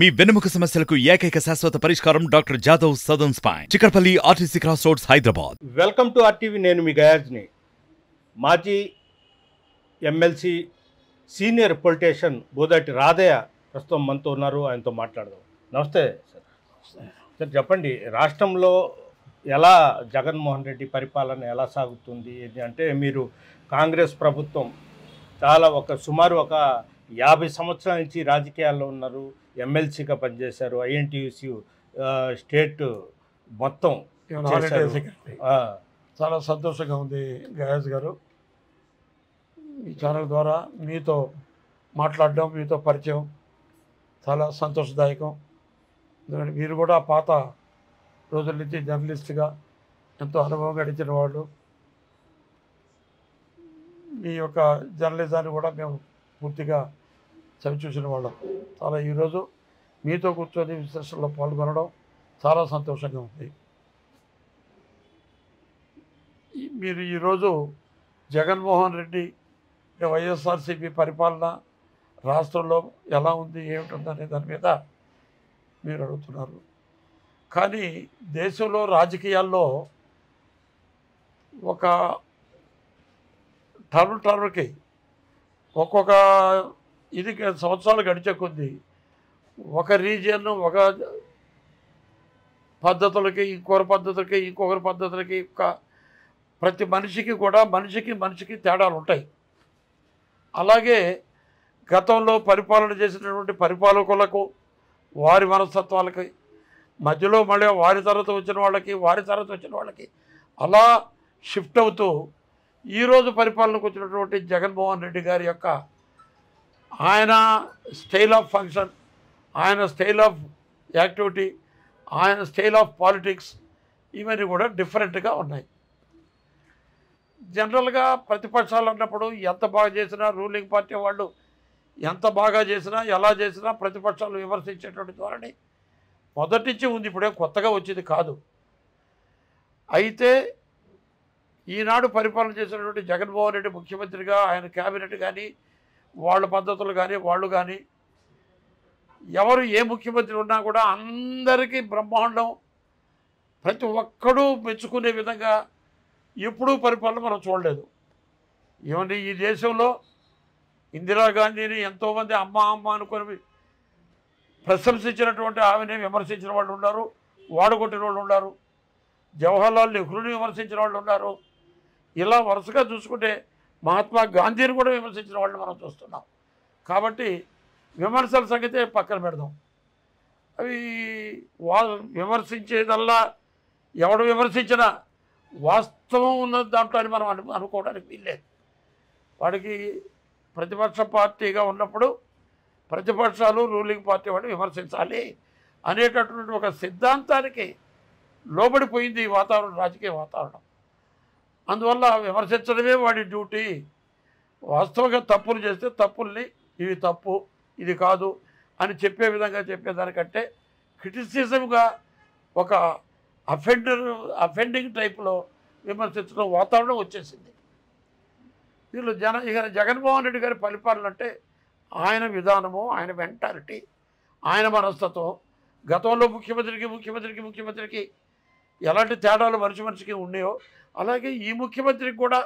మీ వెన్నెముక సమస్యలకు ఏకైక శాశ్వత పరిష్కారం doctor Jadhav Sadan spine. Chikkadpally RTC cross roads Hyderabad. Welcome to RTV నేను మీ గయాజ్ని. మాజీ MLC senior politician Bodati Radhaiah ప్రస్తుతం మనతో ఉన్నారు ఆయనతో మాట్లాడదాం. నమస్తే సార్. సార్ చెప్పండి రాష్ట్రంలో ఎలా జగన్మోహన్ రెడ్డి పరిపాలన ఎలా సాగుతుంది? ఇది అంటే మీరు కాంగ్రెస్ ప్రభుత్వం చాలా ఒక సుమారు ఒక యాభై సంవత్సరాల నుంచి రాజకీయాల్లో ఉన్నారు. ఎమ్మెల్సీగా పనిచేశారు ఐఎన్టీయూసీ స్టేట్ మొత్తం చాలా సంతోషంగా ఉంది గయాజ్ గారు. ఈ ఛానల్ ద్వారా మీతో మాట్లాడడం మీతో పరిచయం చాలా సంతోషదాయకం. ఎందుకంటే మీరు కూడా పాత రోజుల నుంచి జర్నలిస్ట్గా ఎంతో అనుభవం గడిచిన వాళ్ళు. మీ యొక్క జర్నలిజాన్ని కూడా మేము పూర్తిగా చూసిన వాళ్ళం. చాలా ఈరోజు మీతో కూర్చొని విశ్లేషణలో పాల్గొనడం చాలా సంతోషంగా ఉంది. మీరు ఈరోజు జగన్మోహన్ రెడ్డి వైఎస్ఆర్సీపీ పరిపాలన రాష్ట్రంలో ఎలా ఉంది ఏమిటుందనే దాని మీద మీరు అడుగుతున్నారు. కానీ దేశంలో రాజకీయాల్లో ఒక టర్మ్ టర్మ్కి ఒక్కొక్క ఇది సంవత్సరాలు గడిచే కొద్దీ ఒక రీజియన్ ఒక పద్ధతులకి ఇంకొకరి పద్ధతులకి ఇంకొకరి పద్ధతులకి ఒక ప్రతి మనిషికి కూడా మనిషికి మనిషికి తేడాలు ఉంటాయి. అలాగే గతంలో పరిపాలన చేసినటువంటి పరిపాలకులకు వారి మనస్తత్వాలకి మధ్యలో మళ్ళీ వారి తర్వాత వచ్చిన వాళ్ళకి వారి తర్వాత వచ్చిన వాళ్ళకి అలా షిఫ్ట్ అవుతూ ఈరోజు పరిపాలనకు వచ్చినటువంటి జగన్మోహన్ రెడ్డి గారి యొక్క ఆయన స్టైల్ ఆఫ్ ఫంక్షన్ ఆయన స్టైల్ ఆఫ్ యాక్టివిటీ ఆయన స్టైల్ ఆఫ్ పాలిటిక్స్ ఇవన్నీ కూడా డిఫరెంట్గా ఉన్నాయి. జనరల్గా ప్రతిపక్షాలు అన్నప్పుడు ఎంత బాగా చేసినా రూలింగ్ పార్టీ వాళ్ళు ఎంత బాగా చేసినా ఎలా చేసినా ప్రతిపక్షాలు విమర్శించేటువంటి ధోరణి మొదటి నుంచి ఉంది ఇప్పుడే కొత్తగా వచ్చింది కాదు. అయితే ఈనాడు పరిపాలన చేసినటువంటి జగన్మోహన్ రెడ్డి ముఖ్యమంత్రిగా ఆయన క్యాబినెట్ కానీ వాళ్ళ పద్ధతులు కానీ వాళ్ళు కానీ ఎవరు ఏ ముఖ్యమంత్రి ఉన్నా కూడా అందరికీ బ్రహ్మాండం ప్రతి ఒక్కడూ మెచ్చుకునే విధంగా ఎప్పుడూ పరిపాలన మనం చూడలేదు. ఏమంటే ఈ దేశంలో ఇందిరాగాంధీని ఎంతోమంది అమ్మ అమ్మ అనుకొని ప్రశంసించినటువంటి ఆమెని విమర్శించిన వాళ్ళు ఉన్నారు వాడగొట్టిన వాళ్ళు ఉన్నారు జవహర్లాల్ నెహ్రూని విమర్శించిన వాళ్ళు ఉన్నారు. ఇలా వరుసగా చూసుకుంటే మహాత్మా గాంధీని కూడా విమర్శించిన వాళ్ళు మనం చూస్తున్నాం. కాబట్టి విమర్శల సంగతే పక్కన పెడదాం. అవి వా విమర్శించేదల్లా ఎవడు విమర్శించినా వాస్తవం ఉన్న దాంట్లో అని మనం అను అనుకోవడానికి వీల్లేదు. వాడికి ప్రతిపక్ష పార్టీగా ఉన్నప్పుడు ప్రతిపక్షాలు రూలింగ్ పార్టీ వాడిని విమర్శించాలి అనేటటువంటి ఒక సిద్ధాంతానికి లోబడిపోయింది ఈ వాతావరణం రాజకీయ వాతావరణం. అందువల్ల విమర్శించడమే వాడి డ్యూటీ. వాస్తవంగా తప్పులు చేస్తే తప్పుల్ని ఇవి తప్పు ఇది కాదు అని చెప్పే విధంగా చెప్పేదానికంటే క్రిటిసిజంగా ఒక అఫెండర్ అఫెండింగ్ టైప్లో విమర్శించడం వాతావరణం వచ్చేసింది. వీళ్ళు జన ఇక జగన్మోహన్ రెడ్డి గారి పరిపాలన అంటే ఆయన విధానము ఆయన మెంటాలిటీ ఆయన మనస్తత్వం. గతంలో ముఖ్యమంత్రికి ముఖ్యమంత్రికి ముఖ్యమంత్రికి ఎలాంటి తేడాలు మనిషి మనిషికి ఉన్నాయో అలాగే ఈ ముఖ్యమంత్రికి కూడా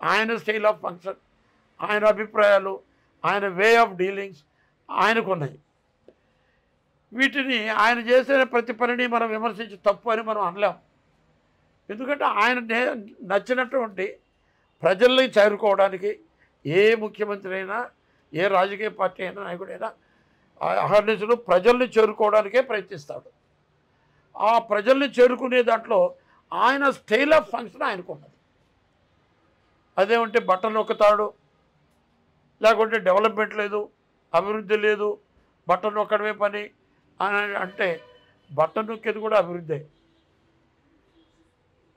ఆయన స్టైల్ ఆఫ్ ఫంక్షన్ ఆయన అభిప్రాయాలు ఆయన వే ఆఫ్ డీలింగ్స్ ఆయనకు ఉన్నాయి వీటిని ఆయన చేసిన ప్రతి పనిని మనం విమర్శించి తప్పు అని మనం అనలేం. ఎందుకంటే ఆయన నే- నచ్చినటువంటి ప్రజల్ని చేరుకోవడానికి ఏ ముఖ్యమంత్రి అయినా ఏ రాజకీయ పార్టీ అయినా నాయకుడైనా అహర్నిశలు ప్రజల్ని చేరుకోవడానికే ప్రయత్నిస్తాడు. ఆ ప్రజల్ని చేరుకునే దాంట్లో ఆయన స్టైల్ ఆఫ్ ఫంక్షన్ ఆయనకున్నది అదేమంటే బట్టలు నొక్కుతాడు లేకుంటే డెవలప్మెంట్ లేదు అభివృద్ధి లేదు బట్టలు నొక్కడమే పని అని అంటే బట్ట నొక్కేది కూడా అభివృద్ధి.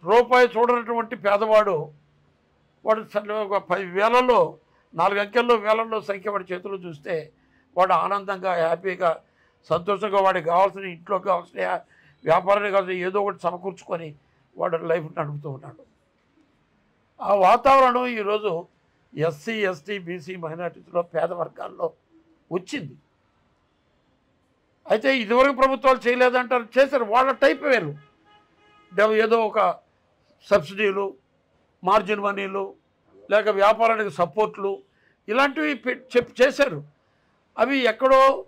రూపాయి చూడనటువంటి పేదవాడు వాడు సరే ఒక పది వేలలో నాలుగు అంకెల్లో వేలల్లో సంఖ్య వాడి చేతులు చూస్తే వాడు ఆనందంగా హ్యాపీగా సంతోషంగా వాడికి కావాల్సిన ఇంట్లో కావాల్సిన వ్యాపారానికి కావాల్సిన ఏదో ఒకటి సమకూర్చుకొని వాడు లైఫ్ నడుపుతూ ఉన్నాడు. ఆ వాతావరణం ఈరోజు ఎస్సీ ఎస్టీ బీసీ మైనార్టీస్లో పేద వర్గాల్లో వచ్చింది. అయితే ఇదివరకు ప్రభుత్వాలు చేయలేదంటారు చేశారు. వాళ్ళ టైప్ వేరు. ఏదో ఒక సబ్సిడీలు మార్జిన్ మనీలు లేక వ్యాపారానికి సపోర్ట్లు ఇలాంటివి పె- చెప్ చేశారు. అవి ఎక్కడో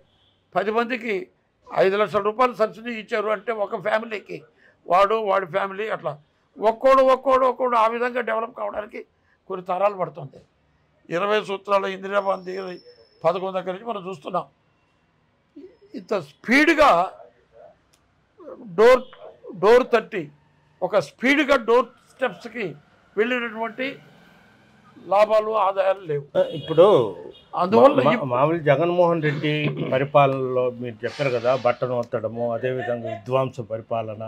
పది మందికి ఐదు లక్షల రూపాయలు సబ్సిడీ ఇచ్చారు అంటే ఒక ఫ్యామిలీకి. వాడు వాడి ఫ్యామిలీ అట్లా. ఒక్కోడు ఒక్కోడు ఒక్కోడు ఆ విధంగా డెవలప్ కావడానికి కొన్ని తరాలు పడుతుంది. ఇరవై సూత్రాల ఇందిరాబాంధి పథకం దగ్గర నుంచి మనం చూస్తున్నాం. ఇంత స్పీడ్గా డోర్ డోర్ తట్టి ఒక స్పీడ్గా డోర్ స్టెప్స్కి వెళ్ళినటువంటి లాభాలు ఆదాయాలు లేవు. ఇప్పుడు అందువల్ల మామూలు జగన్మోహన్ రెడ్డి పరిపాలనలో మీరు చెప్పారు కదా బట్టను ఒత్తడము అదేవిధంగా విధ్వంస పరిపాలన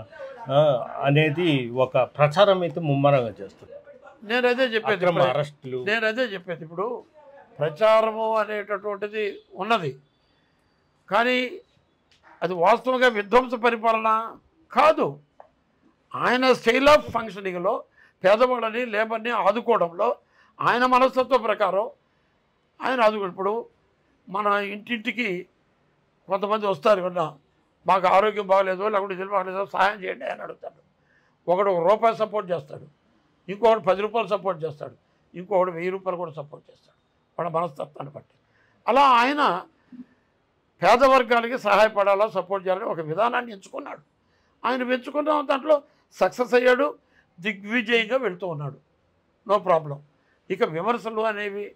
అనేది ఒక ప్రచారం అయితే ముమ్మరంగా చేస్తున్నారు నేను అదే చెప్పేది. అరెస్టులు. నేను అదే చెప్పేది ఇప్పుడు. ప్రచారము అనేటటువంటిది ఉన్నది. కానీ అది వాస్తవంగా విధ్వంస పరిపాలన కాదు. ఆయన స్టైల్ ఆఫ్ ఫంక్షనింగ్లో పేదవాళ్ళని లేబర్ని ఆదుకోవడంలో ఆయన మనస్తత్వ ప్రకారం ఆయన ఆదుకో ఇప్పుడు మన ఇంటింటికి కొంతమంది వస్తారు విన్నా మాకు ఆరోగ్యం బాగలేదు లేకుంటే ఇది బాగలేదు సహాయం చేయండి అని అడుగుతాడు. ఒకడు ఒక రూపాయి సపోర్ట్ చేస్తాడు. ఇంకొకడు పది రూపాయలు సపోర్ట్ చేస్తాడు. ఇంకొకడు వెయ్యి రూపాయలు కూడా సపోర్ట్ చేస్తాడు. వాళ్ళ మనస్తత్వాన్ని బట్టి. అలా ఆయన పేదవర్గాలకి సహాయపడాలా సపోర్ట్ చేయాలని ఒక విధానాన్ని ఎంచుకున్నాడు. ఆయన పెంచుకున్న దాంట్లో సక్సెస్ అయ్యాడు దిగ్విజయంగా వెళుతూ ఉన్నాడు. నో ప్రాబ్లం ఇక విమర్శలు అనేవి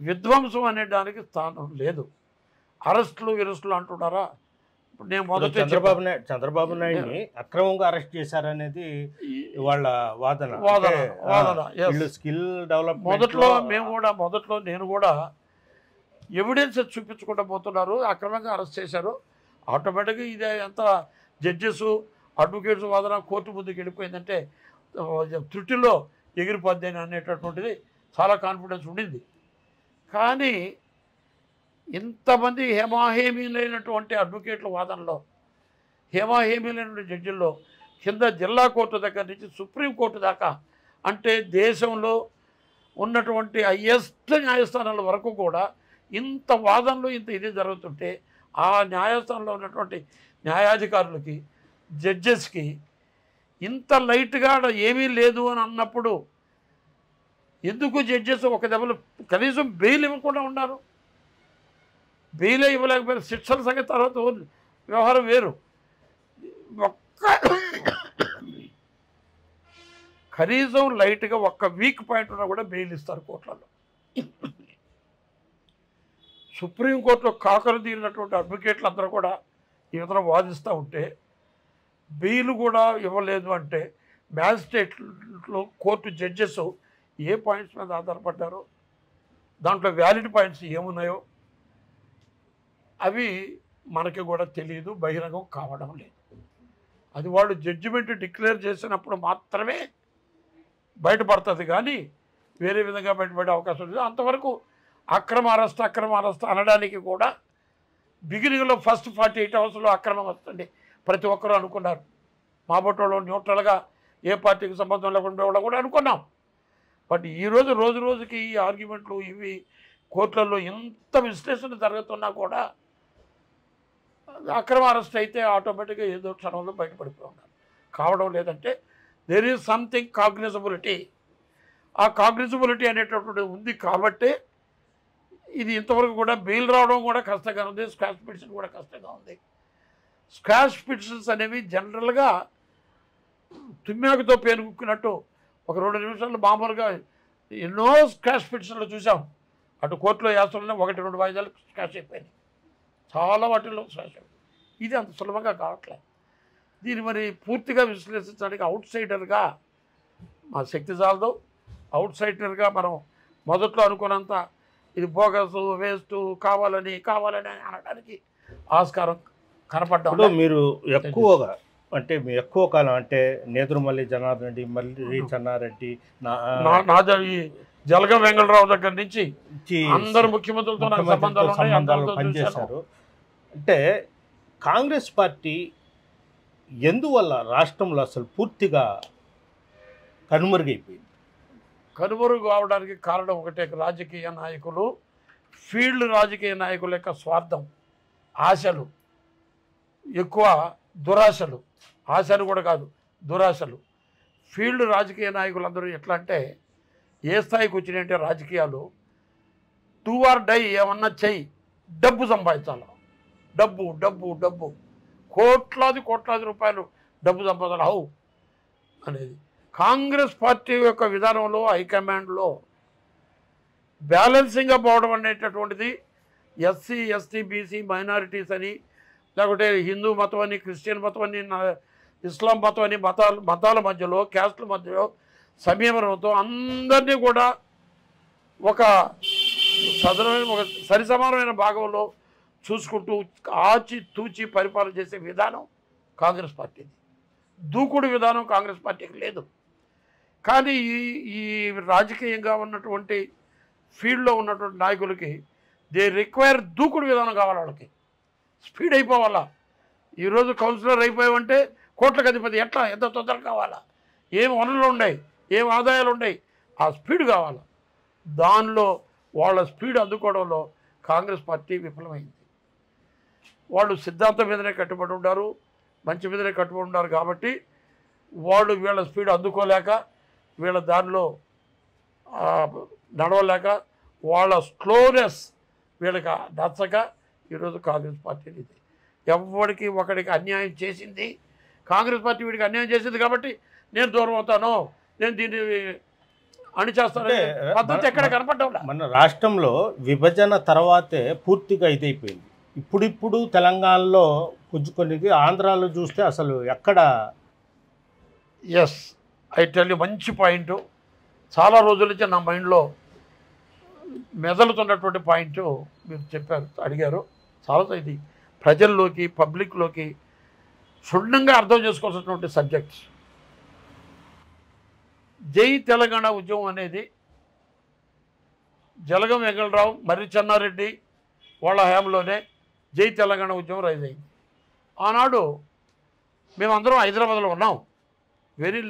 విధ్వంసం అనే దానికి స్థానం లేదు. అరెస్టులు విరస్టులు అంటున్నారా? ఇప్పుడు నేను మొదట చంద్రబాబు నాయుడు చంద్రబాబు నాయుడిని అక్రమంగా అరెస్ట్ చేశారనేది వాళ్ళ వాదన. వాదన, స్కిల్ డెవలప్మెంట్ మొదట్లో మేము కూడా మొదట్లో నేను కూడా ఎవిడెన్స్ చూపించుకుంటూ పోతున్నారు అక్రమంగా అరెస్ట్ చేశారు. ఆటోమేటిక్గా ఇదే ఎంత జడ్జెస్ అడ్వకేట్స్ వాదన కోర్టు ముందుకు వెళ్ళిపోయిందంటే త్రుటిలో ఎగిరిపోద్ది అని అనేటటువంటిది చాలా కాన్ఫిడెన్స్ ఉండింది. కానీ ఇంతమంది హేమాహేమీలైనటువంటి అడ్వకేట్ల వాదనలో హేమాహేమీలైన జడ్జిల్లో కింద జిల్లా కోర్టు దగ్గర నుంచి సుప్రీంకోర్టు దాకా అంటే దేశంలో ఉన్నటువంటి హయ్యెస్ట్ న్యాయస్థానాల వరకు కూడా ఇంత వాదనలు ఇంత ఇది జరుగుతుంటే ఆ న్యాయస్థానంలో ఉన్నటువంటి న్యాయాధికారులకి జడ్జెస్కి ఇంత లైట్గా ఏమీ లేదు అని అన్నప్పుడు ఎందుకు జడ్జెస్ ఒక దెబ్బలు కనీసం బెయిల్ ఇవ్వకుండా ఉన్నారు? బెయిలే ఇవ్వలేకపోయిన శిక్షల సంగతి తర్వాత ఉంది. వ్యవహారం వేరు ఒక్క కనీసం లైట్గా ఒక్క వీక్ పాయింట్ ఉన్నా కూడా బెయిల్ ఇస్తారు కోర్టులలో సుప్రీంకోర్టులో కాకరు తీరినటువంటి అడ్వకేట్లు అందరూ కూడా ఈ వాదిస్తూ ఉంటే బెయిల్ కూడా ఇవ్వలేదు అంటే మ్యాజిస్ట్రేట్లో కోర్టు జడ్జెస్ ఏ పాయింట్స్ మీద ఆధారపడ్డారో దాంట్లో వ్యాలిడ్ పాయింట్స్ ఏమున్నాయో అవి మనకి కూడా తెలియదు బహిరంగం కావడం లేదు. అది వాళ్ళు జడ్జిమెంట్ డిక్లేర్ చేసినప్పుడు మాత్రమే బయటపడుతుంది కానీ వేరే విధంగా బయటపడే అవకాశం లేదు. అంతవరకు అక్రమ అరెస్ట్ అక్రమ అరెస్ట్ అనడానికి కూడా బిగినింగ్లో ఫస్ట్ ఫార్టీ ఎయిట్ అవర్స్లో అక్రమం వస్తుంది. ప్రతి ఒక్కరూ అనుకున్నారు. మా బొట్టలో న్యూట్రల్గా ఏ పార్టీకి సంబంధం లేకుండా వాళ్ళు కూడా అనుకున్నాం. బట్ ఈరోజు రోజు రోజుకి ఈ ఆర్గ్యుమెంట్లు ఇవి కోర్టులలో ఎంత విశ్లేషణ జరుగుతున్నా కూడా అక్రమ అరెస్ట్ అయితే ఆటోమేటిక్గా ఏదో క్షణంలో బయటపడిపోయి ఉంటారు. కావడం లేదంటే దెర్ ఈజ్ సంథింగ్ కాగ్నిజబిలిటీ ఆ కాగ్నిజబిలిటీ అనేటటువంటి ఉంది కాబట్టి ఇది ఇంతవరకు కూడా బెయిల్ రావడం కూడా కష్టంగా ఉంది స్క్వాష్ పిటిషన్ కూడా కష్టంగా ఉంది. స్క్వాష్ పిటిషన్స్ అనేవి జనరల్గా తుమ్మాకుతో పేరుకున్నట్టు ఒక రెండు నిమిషాలు మామూలుగా ఎన్నో స్క్వాష్ పిటిషన్లు చూసాం అటు కోర్టులో వేస్తున్నా ఒకటి రెండు వాయిదాలు స్క్రాష్ అయిపోయినాయి. చాలా వాటిల్లో అయిపోయింది ఇది అంత సులభంగా కావట్లేదు. దీన్ని మరి పూర్తిగా విశ్లేషించడానికి అవుట్ సైడర్గా మా శక్తి చాలదు అవుట్ సైడర్గా మనం మొదట్లో అనుకున్నంత ఇది బోగస్ వేస్ట్ కావాలని కావాలని అనడానికి ఆస్కారం కనపడ్డా మీరు ఎక్కువగా అంటే మీ ఎక్కువ కాలం అంటే నేదురుమల్లి జనార్దన్ రెడ్డి మల్లి చెన్నారెడ్డి నా- జలగం వెంగళరావు దగ్గర నుంచి అందరు ముఖ్యమంత్రులతో నాకు సంబంధాలు ఉన్నాయి సంబంధాలు అందరితో చూశాను. పనిచేశారు అంటే కాంగ్రెస్ పార్టీ ఎందువల్ల రాష్ట్రంలో అసలు పూర్తిగా కనుమరుగైపోయింది? కనుమరుగు అవడానికి కారణం ఒకటే రాజకీయ నాయకులు ఫీల్డ్ రాజకీయ నాయకుల యొక్క స్వార్థం ఆశలు ఎక్కువ దురాశలు. ఆశలు కూడా కాదు దురాశలు. ఫీల్డ్ రాజకీయ నాయకులందరూ ఎట్లా అంటే ఏ స్థాయికి వచ్చినాయంటే రాజకీయాలు. టూ ఆర్ డై ఏమన్నా చెయ్యి. డబ్బు సంపాదించాలి. డబ్బు డబ్బు డబ్బు. కోట్లాది కోట్లాది రూపాయలు డబ్బు సంపాదన హౌ? అనేది. కాంగ్రెస్ పార్టీ యొక్క విధానంలో హైకమాండ్లో బ్యాలెన్సింగ్గా పోవడం అనేటటువంటిది ఎస్సీ ఎస్టీ బీసీ మైనారిటీస్ అని లేకపోతే హిందూ మతం అని క్రిస్టియన్ మతం అని ఇస్లాం మతం అని మతాల మతాల మధ్యలో క్యాస్ట్ల మధ్యలో సంయమనంతో అందరినీ కూడా ఒక సదనమైన ఒక సరిసమానమైన భాగంలో చూసుకుంటూ ఆచి తూచి పరిపాలన చేసే విధానం కాంగ్రెస్ పార్టీది. దూకుడు విధానం కాంగ్రెస్ పార్టీకి లేదు. కానీ ఈ ఈ రాజకీయంగా ఉన్నటువంటి ఫీల్డ్లో ఉన్నటువంటి నాయకులకి దే రిక్వైర్ దూకుడు విధానం కావాలి వాళ్ళకి. స్పీడ్ అయిపోవాలా? ఈరోజు కౌన్సిలర్ అయిపోయామంటే కోట్లకు అధిపతి ఎట్లా? ఎంత తొందరగా కావాలా? ఏం వనరులు ఉన్నాయి? ఏం ఆదాయాలు ఉన్నాయి ఆ స్పీడ్ కావాలి. దానిలో వాళ్ళ స్పీడ్ అందుకోవడంలో కాంగ్రెస్ పార్టీ విఫలమైంది. వాళ్ళు సిద్ధాంతం మీదనే కట్టుబడి ఉన్నారు మంచి మీదనే కట్టుబడి ఉన్నారు కాబట్టి వాళ్ళు వీళ్ళ స్పీడ్ అందుకోలేక వీళ్ళ దానిలో నడవలేక వాళ్ళ స్లోనెస్ వీళ్ళకి నచ్చక ఈరోజు కాంగ్రెస్ పార్టీ ఇది. ఎవరికి ఒకడికి అన్యాయం చేసింది. కాంగ్రెస్ పార్టీ వీడికి అన్యాయం చేసింది కాబట్టి నేను దూరం అవుతాను. నేను దీన్ని అణిచేస్తాను పద్ధతి ఎక్కడ కనపడ్డం మన రాష్ట్రంలో విభజన తర్వాతే పూర్తిగా ఇదైపోయింది. ఇప్పుడిప్పుడు తెలంగాణలో పుంజుకొనికి ఆంధ్రాలో చూస్తే అసలు ఎక్కడ? ఎస్ ఐ టెల్ యూ మంచి పాయింట్ చాలా రోజుల నుంచి నా మైండ్లో మెదలుతున్నటువంటి పాయింట్ మీరు చెప్పారు అడిగారు. చాలా ఇది ప్రజల్లోకి పబ్లిక్లోకి క్షుణ్ణంగా అర్థం చేసుకోవాల్సినటువంటి సబ్జెక్ట్స్ జై తెలంగాణ ఉద్యమం అనేది జలగం వెంకటరావు మర్రి చెన్నారెడ్డి వాళ్ళ హయాంలోనే జై తెలంగాణ ఉద్యమం రైజ్ అయింది. ఆనాడు మేమందరం హైదరాబాద్లో ఉన్నాం. వెరీ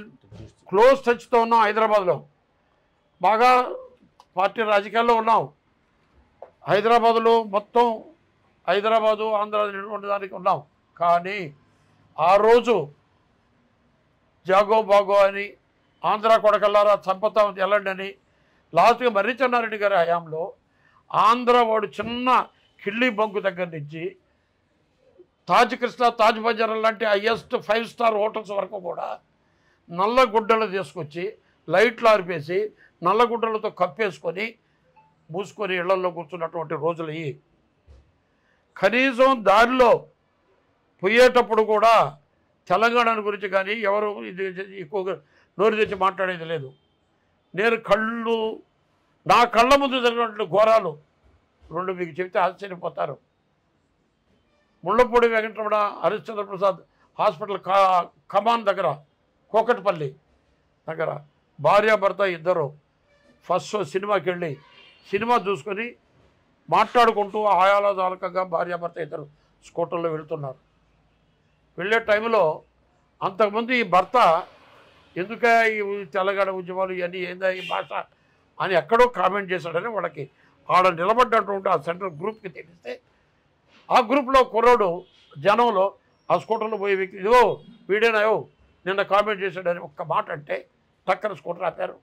క్లోజ్ టచ్తో ఉన్నాం హైదరాబాద్లో. బాగా పార్టీ రాజకీయాల్లో ఉన్నాం. హైదరాబాదులో మొత్తం హైదరాబాదు ఆంధ్ర అనేటువంటి దానికి ఉన్నాం. కానీ ఆ రోజు జాగో బాగో అని ఆంధ్ర కొడకల్లారా చంపుతాం వెళ్ళండి అని లాస్ట్గా మర్రిచన్నారెడ్డి గారి హయాంలో ఆంధ్ర వాడు చిన్న కిళ్ళి బొంకు దగ్గర నుంచి తాజ్ కృష్ణ తాజ్ బజార్ లాంటి హయ్యెస్ట్ ఫైవ్ స్టార్ హోటల్స్ వరకు కూడా నల్ల గుడ్డలు తీసుకొచ్చి లైట్లు ఆరిపేసి నల్ల గుడ్డలతో కప్పేసుకొని మూసుకొని ఇళ్ళలో కూర్చున్నటువంటి రోజులు ఇవి. కనీసం దారిలో పోయేటప్పుడు కూడా తెలంగాణ గురించి కానీ ఎవరు ఇది ఎక్కువగా నోరు తెచ్చి మాట్లాడేది లేదు. నేను కళ్ళు నా కళ్ళ ముందు జరిగినటువంటి ఘోరాలు రెండు మీకు చెప్తే ఆశ్చర్యపోతారు. ముళ్ళపూడి వెంకటరమణ హరిశ్చంద్ర ప్రసాద్ హాస్పిటల్ కా కమాన్ దగ్గర కోకట్పల్లి దగ్గర భార్యాభర్త ఇద్దరు ఫస్ట్ షో సినిమాకి వెళ్ళి సినిమా చూసుకొని మాట్లాడుకుంటూ ఆయాలదాలకంగా భార్యాభర్త ఇద్దరు స్కూటర్లో వెళ్తున్నారు. వెళ్ళే టైంలో అంతకుముందు ఈ భర్త ఎందుక ఈ తెలంగాణ ఉద్యమాలు ఇవన్నీ ఏందా ఈ భాష అని ఎక్కడో కామెంట్ చేశాడని వాళ్ళకి ఆడ నిలబడ్డటువంటి ఆ సెంట్రల్ గ్రూప్కి తెలిస్తే ఆ గ్రూప్లో కుర్రోడు జనంలో ఆ స్కూటర్లో పోయే వ్యక్తి ఇదిగో వీడేనాయో నిన్న కామెంట్ చేశాడని ఒక్క మాట అంటే టక్కన స్కూటర్ ఆపారు.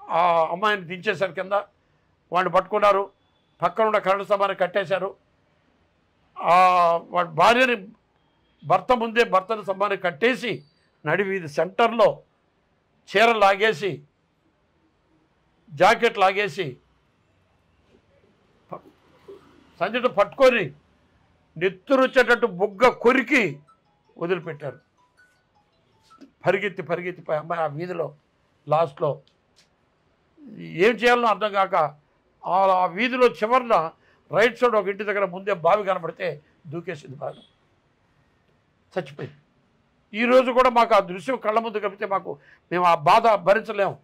ఆ అమ్మాయిని దించేశారు కింద. వాడిని పట్టుకున్నారు. పక్కన ఉన్న కరెంటు స్తంభాన్ని కట్టేశారు. వాడి భార్యని భర్త ముందే భర్తని స్తంభాన్ని కట్టేసి నడి వీధి సెంటర్లో చీర లాగేసి జాకెట్ లాగేసి ప- సంజట పట్టుకొని నెత్తురుచ్చేటట్టు బుగ్గ కొరికి వదిలిపెట్టారు. పరిగెత్తి పరిగెత్తి అమ్మాయి ఆ వీధిలో లాస్ట్లో. ఏం చేయాలనో అర్థం కాక ఆ వీధిలో చివరిన రైట్ సైడ్ ఒక ఇంటి దగ్గర ముందే బావి కనబడితే దూకేసింది బాగా. చచ్చిపోయింది. ఈరోజు కూడా మాకు ఆ దృశ్యం కళ్ళ ముందు కనిపితే మాకు మేము ఆ బాధ భరించలేము.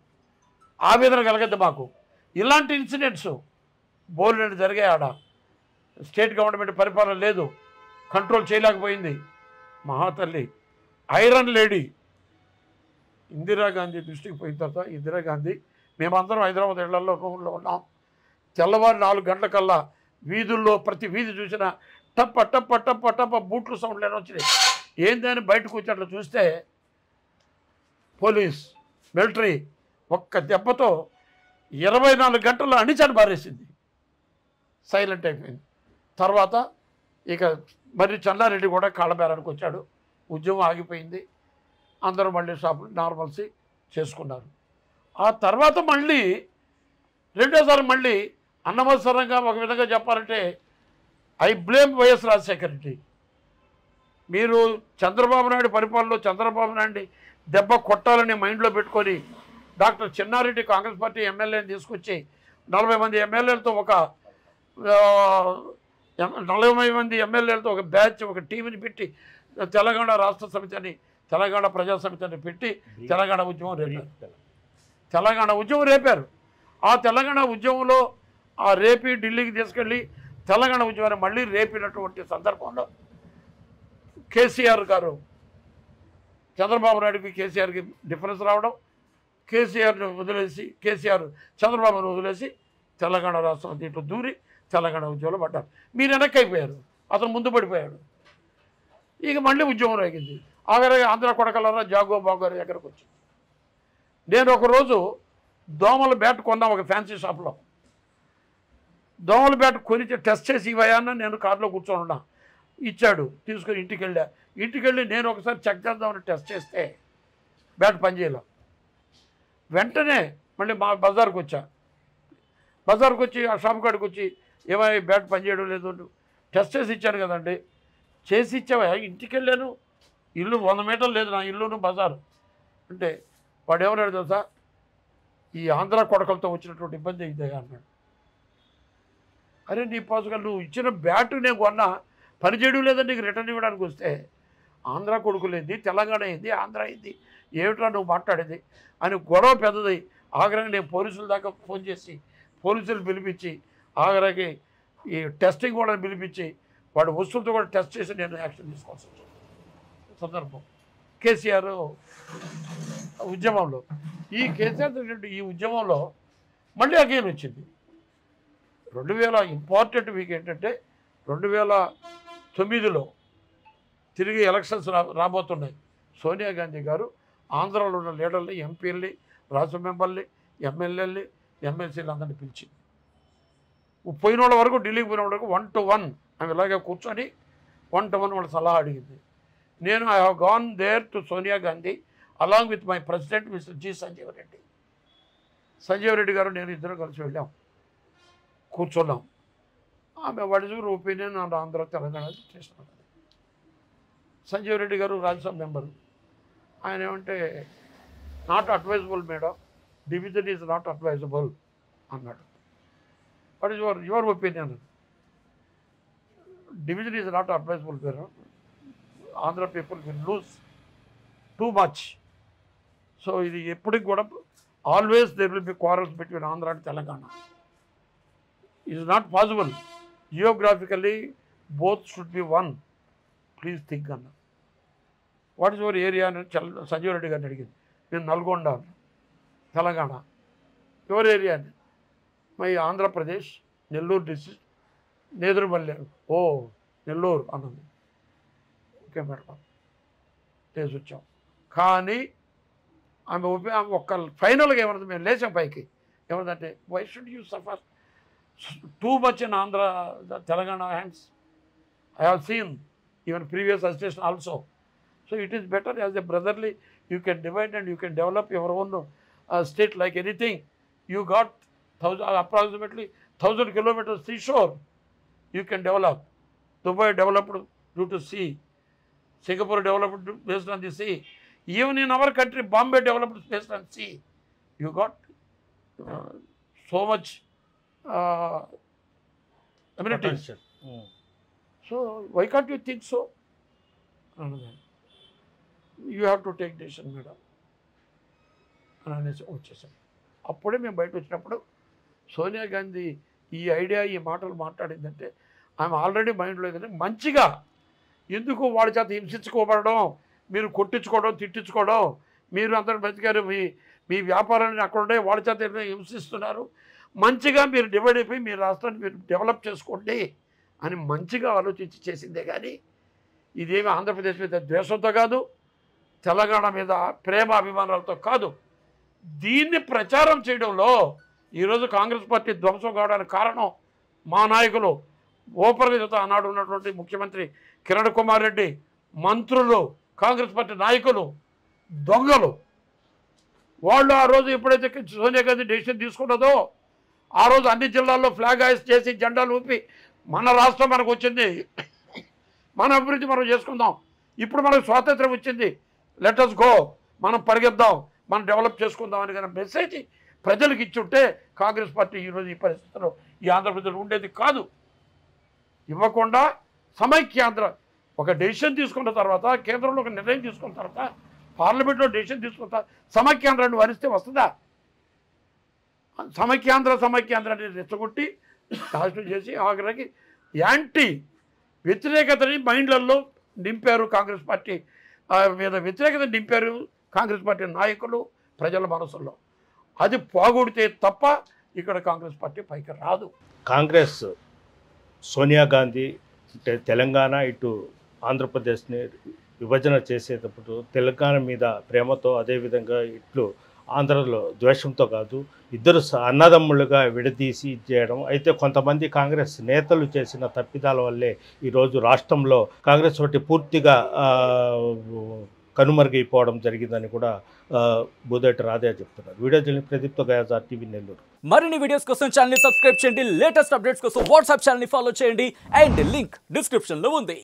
ఆవేదన కలగద్దు మాకు. ఇలాంటి ఇన్సిడెంట్స్ బోర్డు జరిగాయి ఆడ. స్టేట్ గవర్నమెంట్ పరిపాలన లేదు. కంట్రోల్ చేయలేకపోయింది. మహాతల్లి ఐరన్ లేడీ. ఇందిరాగాంధీ దృష్టికి పోయిన తర్వాత ఇందిరాగాంధీ మేమందరం హైదరాబాద్ ఇళ్ళలో రూమ్లో ఉన్నాం. తెల్లవారు నాలుగు గంటలకల్లా వీధుల్లో ప్రతి వీధి చూసిన టప్ప టప్ప టప్ప టప్ప బూట్లు సౌండ్లు వచ్చినాయి. ఏందని బయటకు వచ్చి అట్లా చూస్తే పోలీస్ మిలిటరీ ఒక్క దెబ్బతో ఇరవై నాలుగు గంటల్లో అణిచాడు బారేసింది. సైలెంట్ అయిపోయింది. తర్వాత ఇక మరి చల్లారెడ్డి కూడా కాళ్ళబేరానికి వచ్చాడు. ఉద్యమం ఆగిపోయింది. అందరూ మళ్ళీ షాపులు నార్మల్సీ చేసుకున్నారు. ఆ తర్వాత మళ్ళీ రెండోసారి మళ్ళీ అనవసరంగా ఒక విధంగా చెప్పాలంటే I blame YS Rajasekhar Reddy. మీరు చంద్రబాబు నాయుడు పరిపాలనలో చంద్రబాబు నాయుడు దెబ్బ కొట్టాలని మైండ్లో పెట్టుకొని డాక్టర్ చిన్నారెడ్డి కాంగ్రెస్ పార్టీ ఎమ్మెల్యేని తీసుకొచ్చి నలభై మంది ఎమ్మెల్యేలతో ఒక ఎం- నలభై మంది ఎమ్మెల్యేలతో ఒక బ్యాచ్ ఒక టీంని పెట్టి తెలంగాణ రాష్ట్ర సమితి అని తెలంగాణ ప్రజా సమితి అని పెట్టి తెలంగాణ ఉద్యమం రేపారు. తెలంగాణ ఉద్యమం రేపారు. ఆ తెలంగాణ ఉద్యమంలో ఆ రేపి ఢిల్లీకి తీసుకెళ్ళి తెలంగాణ ఉద్యమాన్ని మళ్ళీ రేపినటువంటి సందర్భంలో కేసీఆర్ గారు చంద్రబాబు నాయుడుకి కేసీఆర్కి డిఫరెన్స్ రావడం కేసీఆర్ను వదిలేసి కేసీఆర్ చంద్రబాబును వదిలేసి తెలంగాణ రాష్ట్రం దీంట్లో దూరి తెలంగాణ ఉద్యోగంలో పడ్డారు. మీరు వెనక్కి అయిపోయారు అతను ముందు పడిపోయాడు. ఇక మళ్ళీ ఉద్యమం రేగింది. ఆఖరి ఆంధ్ర కొడకలరా జాగో బాగోరి దగ్గరకు వచ్చింది. నేను ఒకరోజు దోమల బ్యాట్ కొన్నాం ఒక ఫ్యాన్సీ షాప్లో. దోమల బ్యాట్ కొని టెస్ట్ చేసి ఇవ్వయా నేను కారులో కూర్చొని ఉన్నా. ఇచ్చాడు తీసుకొని ఇంటికి వెళ్ళా ఇంటికి వెళ్ళి నేను ఒకసారి చెక్ చేద్దామని టెస్ట్ చేస్తే బ్యాట్ పనిచేయలే వెంటనే మళ్ళీ మా బజార్కి వచ్చా. బజార్కి వచ్చి ఆ షాప్ కాడికి వచ్చి ఏమై బ్యాట్ పనిచేయడం లేదు టెస్ట్ చేసి ఇచ్చాను కదండి. చేసి ఇచ్చావా? ఇంటికి వెళ్ళాను ఇల్లు వంద మీటర్లు లేదు నా ఇల్లును బజారు. అంటే వాడు ఏమన్నాడు తెలుసా? ఈ ఆంధ్ర కొడకలతో వచ్చినటువంటి ఇబ్బంది ఇదే అన్నాడు. అరే నీ పాసుగా నువ్వు ఇచ్చిన బ్యాట్ నేను కొన్నా పని చేయడం లేదని నీకు రిటర్న్ ఇవ్వడానికి వస్తే ఆంధ్ర కొడుకులేంది తెలంగాణ అయింది ఆంధ్ర అయింది ఏమిట్రా నువ్వు మాట్లాడేది? అని గొడవ పెద్దది. ఆఖరికి నేను పోలీసుల దాకా ఫోన్ చేసి పోలీసులు పిలిపించి ఆఖరికి ఈ టెస్టింగ్ కూడా పిలిపించి వాడు వస్తువులతో కూడా టెస్ట్ చేసి నేను యాక్షన్ తీసుకోవాల్సి వచ్చింది. సందర్భం. కేసీఆర్ ఉద్యమంలో. ఈ కేసీఆర్ ఈ ఉద్యమంలో మళ్ళీ అగైన్ వచ్చింది. రెండు వేల ఇంపార్టెంట్ వీక్ ఏంటంటే రెండు వేల తొమ్మిదిలో తిరిగి ఎలక్షన్స్ రా రాబోతున్నాయి. సోనియా గాంధీ గారు ఆంధ్రాలో ఉన్న లీడర్ని ఎంపీల్ని రాజ్యసభ మెంబర్ని ఎమ్మెల్యేలని ఎమ్మెల్సీలు అందరిని పిలిచింది. పోయిన వాళ్ళ వరకు ఢిల్లీకి పోయిన వరకు వన్ టు వన్ ఆమె ఇలాగే కూర్చొని వన్ టు వన్ వాళ్ళ సలహా అడిగింది. నేను I have gone there to Sonia Gandhi along with my president mister G Sanjeev Reddy. Sanjeev Reddy garu నేను ఇద్దరు కలిసి వెళ్ళాం. కూర్చున్నాం. ఆమె what is your opinion and Andhra Telangana చేసినాడు సంజీవ్ రెడ్డి గారు రాజ్యసభ మెంబరు. ఆయన ఏమంటే not advisable madam. Division is not advisable అన్నాడు. What is your your opinion? Division is not advisable madam. Andhra people will lose too much so ఇది ఎప్పటికి కూడా always there will be quarrels between Andhra and Telangana. Is not possible geographically both should be one please think అన్న what is your area అని చల్ సంజీవ్ రెడ్డి గారిని అడిగింది. నేను Nalgonda Telangana. Your area అని. My Andhra Pradesh Nellore district Nedurumalli oh Nellore అన్నది. Okay madam. చేసి వచ్చాం. కానీ ఆమె ఒప్పి ఆమె ఒక్క ఫైనల్గా ఏమన్నది? మేము లేచాం పైకి. ఏమన్నదంటే why should you suffer too much in Andhra, the Telangana hands. I have seen even previous association also. So it is better as a brotherly, you can divide and you can develop your own uh, state like anything. You got thousand, approximately 1000 kilometers seashore, you can develop. Dubai developed due to sea. Singapore developed based on the sea. Even in our country, Bombay developed based on sea. You got uh, so much amenities so why can't you think so you have to take decision madam అని అనేసి వచ్చేసాం అప్పుడే మేము బయట వచ్చినప్పుడు సోనియా గాంధీ ఈ idea ఈ మాటలు మాట్లాడిందంటే ఆమె ఆల్రెడీ మైండ్లో ఏదంటే మంచిగా ఎందుకు వాడి చేత హింసించుకోబడడం మీరు కొట్టించుకోవడం తిట్టించుకోవడం మీరు అందరూ బతికారు మీ మీ వ్యాపారాన్ని అక్కడ ఉండే వాళ్ళ చేత హింసిస్తున్నారు? మంచిగా మీరు డివైడ్ అయిపోయి మీ రాష్ట్రాన్ని మీరు డెవలప్ చేసుకోండి అని మంచిగా ఆలోచించి చేసిందే కానీ ఇదేమి ఆంధ్రప్రదేశ్ మీద ద్వేషంతో కాదు తెలంగాణ మీద ప్రేమ అభిమానాలతో కాదు. దీన్ని ప్రచారం చేయడంలో ఈరోజు కాంగ్రెస్ పార్టీ ధ్వంసం కావడానికి కారణం మా నాయకులు ఓపరగతితో ఆనాడు ఉన్నటువంటి ముఖ్యమంత్రి కిరణ్ కుమార్ రెడ్డి మంత్రులు కాంగ్రెస్ పార్టీ నాయకులు దొంగలు. వాళ్ళు ఆ రోజు ఎప్పుడైతే సోనియా గాంధీ డెసిషన్ తీసుకున్నదో ఆ రోజు అన్ని జిల్లాల్లో ఫ్లాగ్ హాయిస్ చేసి జెండాలు ఊపి మన రాష్ట్రం మనకు వచ్చింది. మన అభివృద్ధి మనం చేసుకుందాం. ఇప్పుడు మనకు స్వాతంత్రం వచ్చింది. లెటర్స్ గో మనం పరిగెద్దాం. మనం డెవలప్ చేసుకుందాం అని కానీ మెసేజ్ ప్రజలకు ఇచ్చుంటే కాంగ్రెస్ పార్టీ ఈరోజు ఈ పరిస్థితిలో ఈ ఆంధ్రప్రదేశ్లో ఉండేది కాదు. ఇవ్వకుండా సమైక్యాంధ్ర ఒక డెసిషన్ తీసుకున్న తర్వాత కేంద్రంలో ఒక నిర్ణయం తీసుకున్న తర్వాత పార్లమెంట్లో డెసిషన్ తీసుకున్న తర్వాత సమైక్యాంధ్రాన్ని వరిస్తే వస్తుందా? సమైక్యాంధ్ర సమైక్యాంధ్ర అంటే రెచ్చగొట్టి రాష్ట్రం చేసి ఆఖరికి యాంటీ వ్యతిరేకతని మైండ్లలో నింపారు కాంగ్రెస్ పార్టీ. మీద వ్యతిరేకత నింపారు కాంగ్రెస్ పార్టీ నాయకులు ప్రజల మనసుల్లో. అది పోగొడితే తప్ప ఇక్కడ కాంగ్రెస్ పార్టీ పైకి రాదు. కాంగ్రెస్ సోనియా గాంధీ అంటే తెలంగాణ ఇటు ఆంధ్రప్రదేశ్ని విభజన చేసేటప్పుడు తెలంగాణ మీద ప్రేమతో అదేవిధంగా ఇట్లు ఆంధ్రలో ద్వేషంతో కాదు ఇద్దరు అన్నదమ్ములుగా విడదీసి చేయడం. అయితే కొంతమంది కాంగ్రెస్ నేతలు చేసిన తప్పిదాల వల్లే ఈరోజు రాష్ట్రంలో కాంగ్రెస్ పార్టీ పూర్తిగా కనుమరుగైపోవడం జరిగిందని కూడా బుదటి రాధే చెప్తున్నారు. వీడియో జరిగిన ప్రదీప్తో గయాజార్ టీవీ నెల్లూరు. మరిన్ని వీడియోస్ కోసం ఛానల్ సబ్స్క్రైబ్ చేయండి. లేటెస్ట్ అప్డేట్స్ కోసం వాట్సాప్ ఛానల్ ఫాలో చేయండి. అండ్ లింక్ డిస్క్రిప్షన్లో ఉంది.